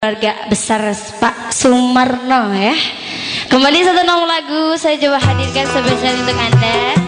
keluarga besar Pak Sumarno ya. Kembali satu nomor lagu saya coba hadirkan spesial untuk Anda.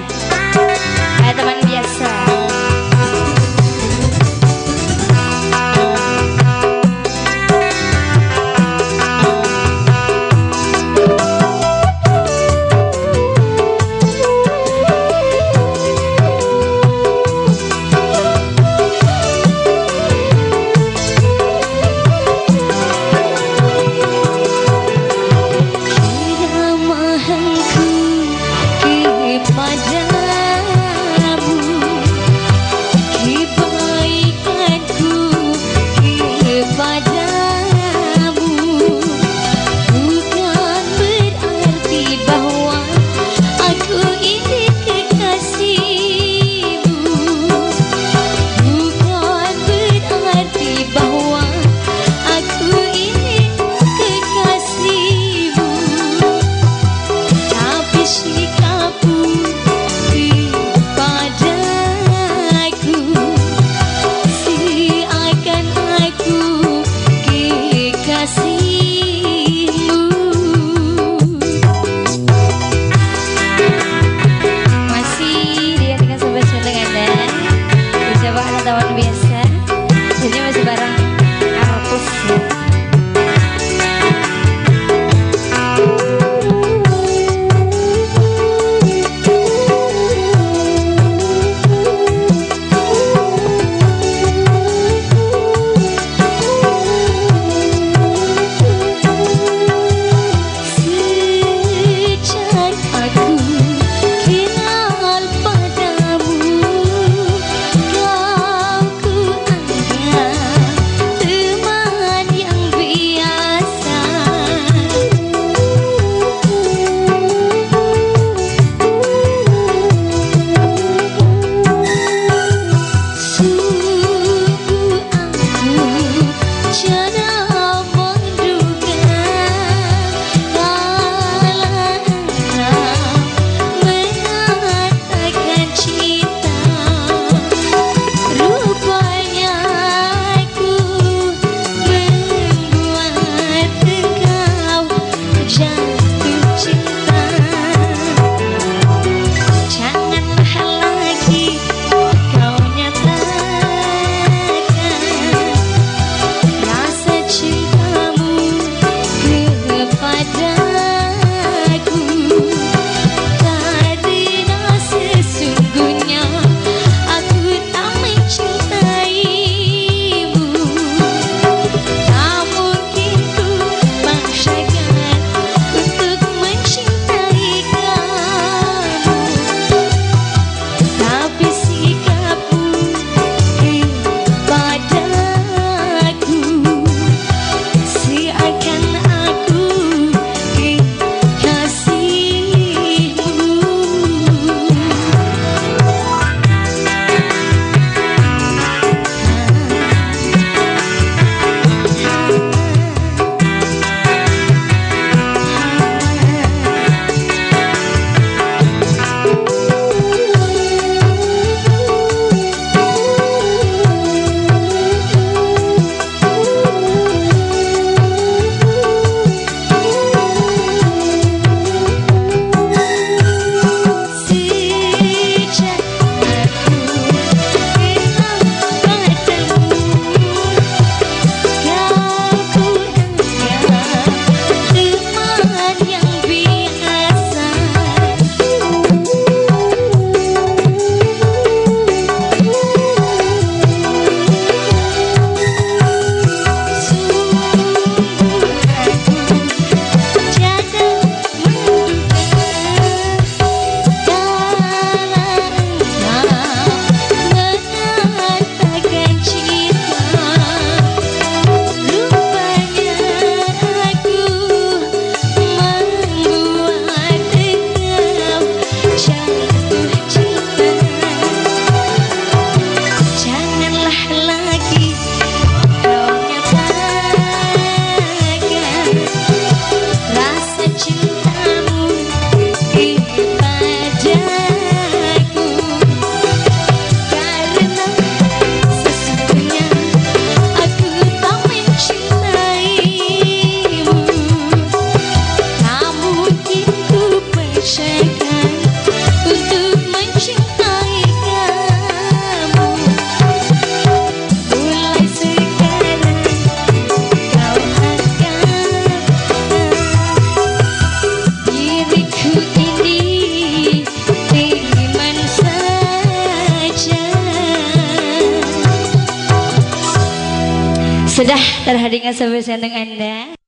Terhadirkan sebuah sendeng Anda